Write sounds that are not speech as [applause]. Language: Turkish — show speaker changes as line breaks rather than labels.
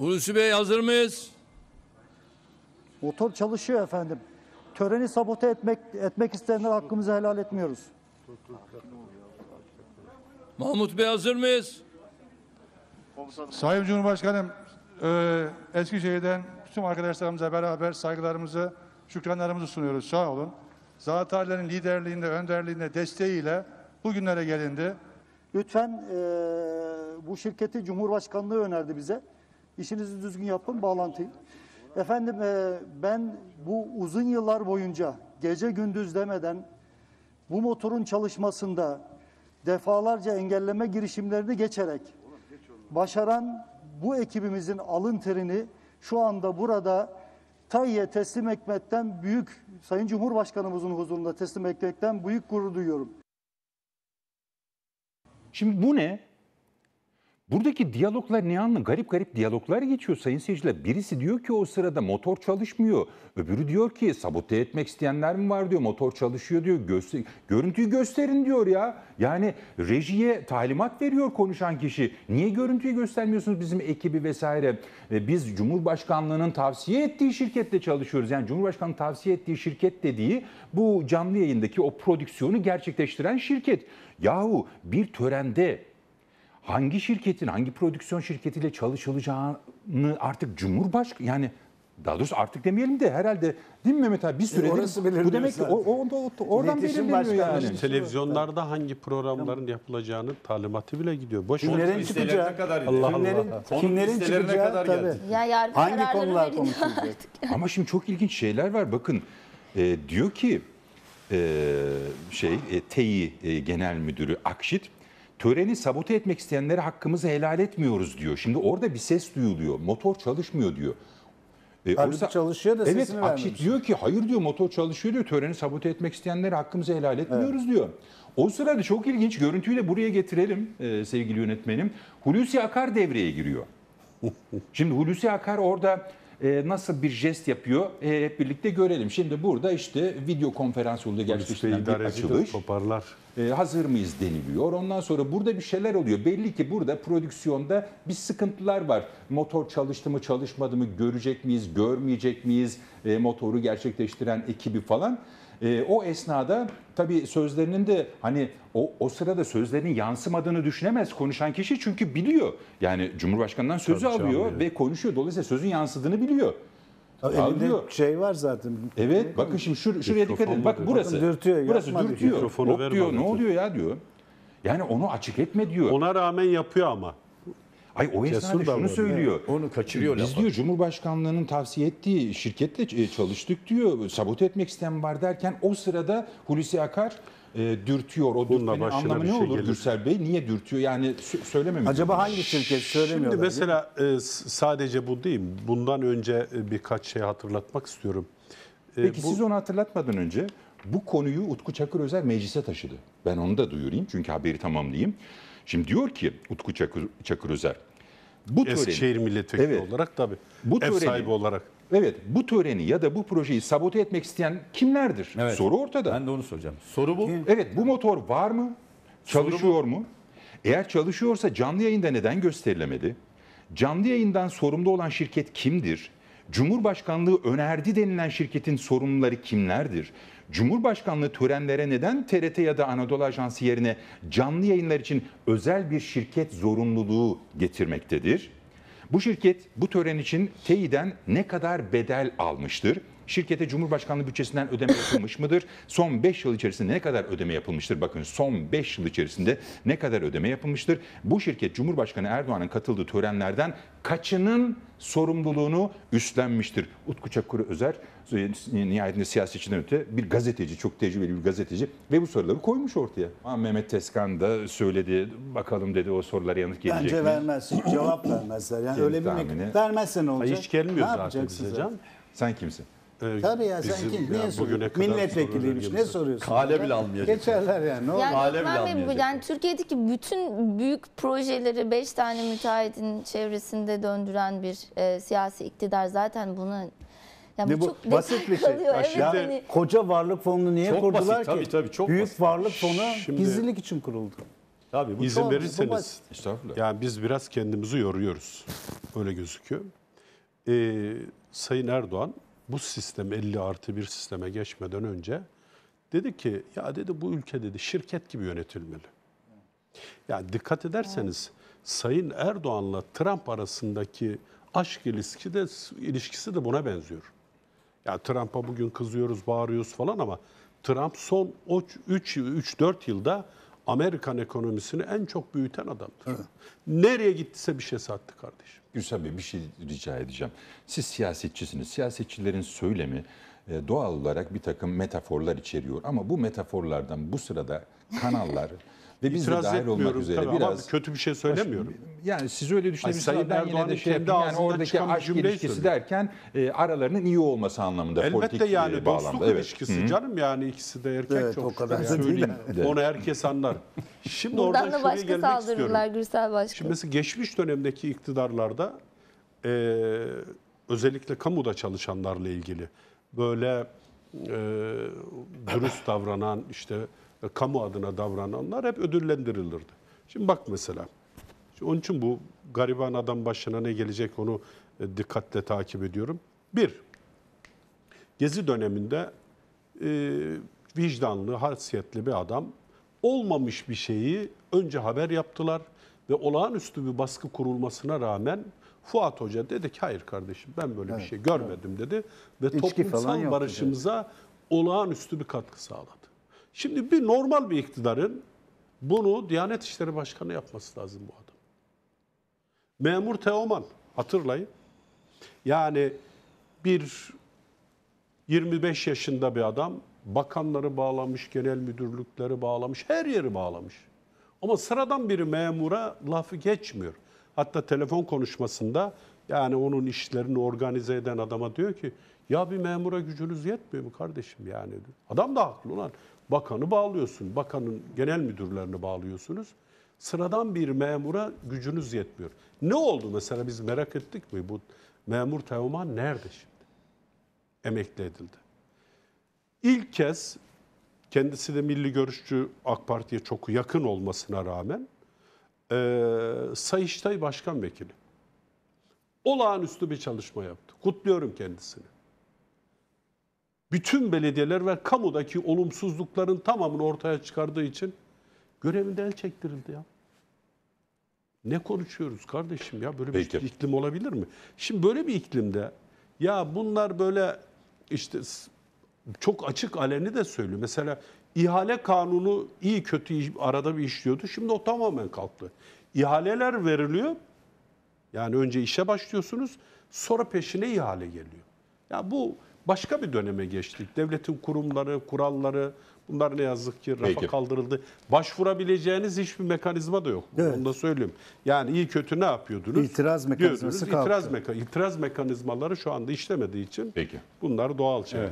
Hulusi Bey hazır mıyız?
Motor çalışıyor efendim. Töreni sabote etmek etmek isteyenler hakkımızı helal etmiyoruz.
Mahmut Bey hazır mıyız?
Sayın Cumhurbaşkanım, e, Eskişehir'den tüm arkadaşlarımıza beraber saygılarımızı, şükranlarımızı sunuyoruz. Sağ olun. Zatarların liderliğinde, önderliğinde, desteğiyle bugünlere gelindi.
Lütfen eee, bu şirketi Cumhurbaşkanlığı önerdi bize. İşinizi düzgün yapın, bağlantıyı. Efendim eee, ben bu uzun yıllar boyunca gece gündüz demeden bu motorun çalışmasında defalarca engelleme girişimlerini geçerek başaran bu ekibimizin alın terini şu anda burada TAİ'ye teslim etmekten büyük, Sayın Cumhurbaşkanımızın huzurunda teslim etmekten büyük gurur duyuyorum.
Şimdi bu ne? Buradaki diyaloglar ne anlamı? Garip garip diyaloglar geçiyor sayın seyirciler. Birisi diyor ki o sırada motor çalışmıyor. Öbürü diyor ki sabote etmek isteyenler mi var diyor. Motor çalışıyor diyor. Göster görüntüyü gösterin diyor ya. Yani rejiye talimat veriyor konuşan kişi. Niye görüntüyü göstermiyorsunuz bizim ekibi vesaire? E, Biz Cumhurbaşkanlığının tavsiye ettiği şirkette çalışıyoruz. Yani Cumhurbaşkanı tavsiye ettiği şirket dediği bu canlı yayındaki o prodüksiyonu gerçekleştiren şirket. Yahu bir törende hangi şirketin, hangi prodüksiyon şirketiyle çalışılacağını artık Cumhurbaşkanı yani daha doğrusu artık demeyelim de herhalde değil mi Mehmet abi bir süredir
orası
bu demek ki o, o, o- oradan
İletişim
belirleniyor
Başkanlığı
yani.
Televizyonlarda hangi programların yapılacağını talimatı bile gidiyor. Boş.
Kimlerin çıkacağı,
kadar
Allah Allah.
kimlerin,
Konuk
kimlerin çıkacağı
kadar
tabii.
geldi.
Ya yargı
Hangi konular konuşulacak? [laughs]
Ama şimdi çok ilginç şeyler var. Bakın e, diyor ki e, şey e, TEİ e, Genel Müdürü Akşit töreni sabote etmek isteyenlere hakkımızı helal etmiyoruz diyor. Şimdi orada bir ses duyuluyor. Motor çalışmıyor diyor. E,
Halbuki çalışıyor da
evet,
sesini
Akşit
vermemiş.
diyor ki hayır diyor motor çalışıyor diyor. Töreni sabote etmek isteyenlere hakkımızı helal etmiyoruz diyor. O sırada çok ilginç görüntüyü de buraya getirelim e, sevgili yönetmenim. Hulusi Akar devreye giriyor. [laughs] Şimdi Hulusi Akar orada e, nasıl bir jest yapıyor e, hep birlikte görelim. Şimdi burada işte video konferans yoluyla gerçekleştirilen bir açılış.
toparlar.
E, hazır mıyız deniliyor. Ondan sonra burada bir şeyler oluyor. Belli ki burada prodüksiyonda bir sıkıntılar var. Motor çalıştı mı çalışmadı mı görecek miyiz, görmeyecek miyiz e, motoru gerçekleştiren ekibi falan. E, o esnada tabii sözlerinin de hani o, o sırada sözlerinin yansımadığını düşünemez konuşan kişi çünkü biliyor. Yani Cumhurbaşkanı'ndan sözü
Tabii,
alıyor
anlıyor.
ve konuşuyor. Dolayısıyla sözün yansıdığını biliyor.
Elinde
Alıyor.
şey var zaten.
Evet bakın şimdi şur, şuraya dikkat edin. Bak burası.
Bakın dürtüyor,
Burası
yapma diyor.
dürtüyor.
Mikrofonu
Hop
ver
diyor
bana
ne
diyor.
oluyor ya diyor. Yani onu açık etme diyor.
Ona rağmen yapıyor ama.
Ay o
Cesur
esnada şunu
davranıyor.
söylüyor.
Onu kaçırıyor
Biz
lafı.
diyor Cumhurbaşkanlığının tavsiye ettiği şirketle e, çalıştık diyor. Sabote etmek isteyen var derken o sırada Hulusi Akar e, dürtüyor. O
Bununla
dürtmenin
başına
anlamı
bir
ne
şey
olur
gelir.
Gürsel Bey? Niye dürtüyor? Yani sö- söylememek
Acaba hangi şirket söylemiyorlar?
Şimdi mesela e, s- sadece bu değil. Bundan önce e, birkaç şey hatırlatmak istiyorum. E,
Peki
bu-
siz onu hatırlatmadan önce bu konuyu Utku Çakır Özel meclise taşıdı. Ben onu da duyurayım çünkü haberi tamamlayayım. Şimdi diyor ki Utku Çakır, Çakır Özel bu töreni,
Eskişehir milletvekili
Evet.
olarak tabii.
Bu
Ev
töreni-
sahibi olarak.
evet bu töreni ya da bu projeyi sabote etmek isteyen kimlerdir?
Evet.
Soru ortada.
Ben de onu soracağım. Soru bu.
Evet bu motor var mı? Çalışıyor mu? Eğer çalışıyorsa canlı yayında neden gösterilemedi? Canlı yayından sorumlu olan şirket kimdir? Cumhurbaşkanlığı önerdi denilen şirketin sorumluları kimlerdir? Cumhurbaşkanlığı törenlere neden TRT ya da Anadolu Ajansı yerine canlı yayınlar için özel bir şirket zorunluluğu getirmektedir? Bu şirket bu tören için TEİ'den ne kadar bedel almıştır? Şirkete Cumhurbaşkanlığı bütçesinden ödeme yapılmış mıdır? Son 5 yıl içerisinde ne kadar ödeme yapılmıştır? Bakın son 5 yıl içerisinde ne kadar ödeme yapılmıştır? Bu şirket Cumhurbaşkanı Erdoğan'ın katıldığı törenlerden kaçının sorumluluğunu üstlenmiştir? Utku Çakır Özer nihayetinde siyasetçiden öte bir gazeteci, çok tecrübeli bir gazeteci ve bu soruları koymuş ortaya. Ama Mehmet Tezkan da söyledi, bakalım dedi o sorulara yanıt gelecek
Bence
mi?
vermez. Cevap vermezler. Yani
Kim
öyle bir
tahmini?
mik- vermezse ne olacak?
Hiç gelmiyor
Ne
zaten bize
sen?
can.
Sen kimsin?
E,
Tabii ya sen
bizim-
kim? Niye
bugüne
soruyorsun?
kadar
Milletvekiliymiş. Ne soruyorsun?
Kale bile almayacak.
Geçerler yani. Ne olur?
Yani
Hale bile
Osman Bey, bu-
almayacak.
yani Türkiye'deki bütün büyük projeleri 5 tane müteahhitin çevresinde döndüren bir e, siyasi iktidar zaten bunu yani
Ne
bu
bu?
çok
Basit
detay
bir şey.
kalıyor.
Ya
Evet,
şimdi
hani-
koca varlık fonunu niye
Çok
kurdular
basit,
ki?
tabii, tabii, çok
Büyük
basit.
varlık fonu
Şimdi-
gizlilik için kuruldu.
Abi bu
İzin
çok- bu
verirseniz
basit.
Estağfurullah.
yani biz biraz kendimizi yoruyoruz. Öyle gözüküyor. Ee, Sayın Erdoğan bu sistem 50 artı bir sisteme geçmeden önce dedi ki ya dedi bu ülke dedi şirket gibi yönetilmeli. Ya dikkat ederseniz Sayın Erdoğan'la Trump arasındaki aşk ilişkisi de, ilişkisi de buna benziyor. Ya Trump'a bugün kızıyoruz, bağırıyoruz falan ama Trump son 3-4 yılda Amerikan ekonomisini en çok büyüten adamdır. Nereye gittiyse bir şey sattı kardeşim.
Gürsel Bey bir şey rica edeceğim. Siz siyasetçisiniz. Siyasetçilerin söylemi e, doğal olarak bir takım metaforlar içeriyor. Ama bu metaforlardan bu sırada kanallar [laughs] ve biz de
İtiraz
dahil olmak üzere
tabii ama
biraz...
kötü bir şey söylemiyorum.
Yani siz öyle düşünebilirsiniz
Sayın
ama de
Erdoğan'ın
şey
kendi.
Yani oradaki aşk
cümleyi
ilişkisi
söylüyorum.
derken e, aralarının iyi olması anlamında
Elbette
politik
yani
e,
dostluk
bağlamda. Evet.
ilişkisi canım yani ikisi de erkek
Evet,
çok
o kadar değil
söyleyeyim.
de.
Onu herkes anlar. Şimdi
Buradan
oradan
da
şuraya
başka
gelmek
saldırırlar
istiyorum.
Gürsel Başkan.
Şimdi mesela geçmiş dönemdeki iktidarlarda e, özellikle kamuda çalışanlarla ilgili böyle e, dürüst davranan işte e, kamu adına davrananlar hep ödüllendirilirdi. Şimdi bak mesela. Şimdi onun için bu gariban adam başına ne gelecek onu e, dikkatle takip ediyorum. Bir, Gezi döneminde e, vicdanlı, haysiyetli bir adam olmamış bir şeyi önce haber yaptılar ve olağanüstü bir baskı kurulmasına rağmen Fuat Hoca dedi ki hayır kardeşim ben böyle bir şey görmedim dedi ve
İçki
toplumsal barışımıza olağanüstü bir katkı sağladı. Şimdi bir normal bir iktidarın bunu Diyanet İşleri Başkanı yapması lazım bu adam. Memur Teoman hatırlayın. Yani bir 25 yaşında bir adam bakanları bağlamış, genel müdürlükleri bağlamış, her yeri bağlamış. Ama sıradan bir memura lafı geçmiyor. Hatta telefon konuşmasında yani onun işlerini organize eden adama diyor ki ya bir memura gücünüz yetmiyor mu kardeşim yani? Adam da haklı ulan. Bakanı bağlıyorsun, bakanın genel müdürlerini bağlıyorsunuz. Sıradan bir memura gücünüz yetmiyor. Ne oldu mesela biz merak ettik mi? Bu memur Teoman nerede şimdi? emekli edildi. İlk kez kendisi de milli görüşçü AK Parti'ye çok yakın olmasına rağmen eee Sayıştay Başkan Vekili. Olağanüstü bir çalışma yaptı. Kutluyorum kendisini. Bütün belediyeler ve kamudaki olumsuzlukların tamamını ortaya çıkardığı için görevinden el çektirildi ya. Ne konuşuyoruz kardeşim ya böyle
Peki.
bir iklim olabilir mi? Şimdi böyle bir iklimde ya bunlar böyle işte çok açık aleni de söylüyor. Mesela ihale kanunu iyi kötü arada bir işliyordu. Şimdi o tamamen kalktı. İhaleler veriliyor. Yani önce işe başlıyorsunuz, sonra peşine ihale geliyor. Ya bu başka bir döneme geçtik. Devletin kurumları, kuralları bunlar ne yazık ki rafa
Peki.
kaldırıldı. Başvurabileceğiniz hiçbir mekanizma da yok.
Evet.
Onu da söyleyeyim. Yani iyi kötü ne yapıyordunuz?
İtiraz mekanizması
Diyordunuz, İtiraz,
kalktı.
meka- itiraz mekanizmaları şu anda işlemediği için
Peki.
bunlar doğal şeyler.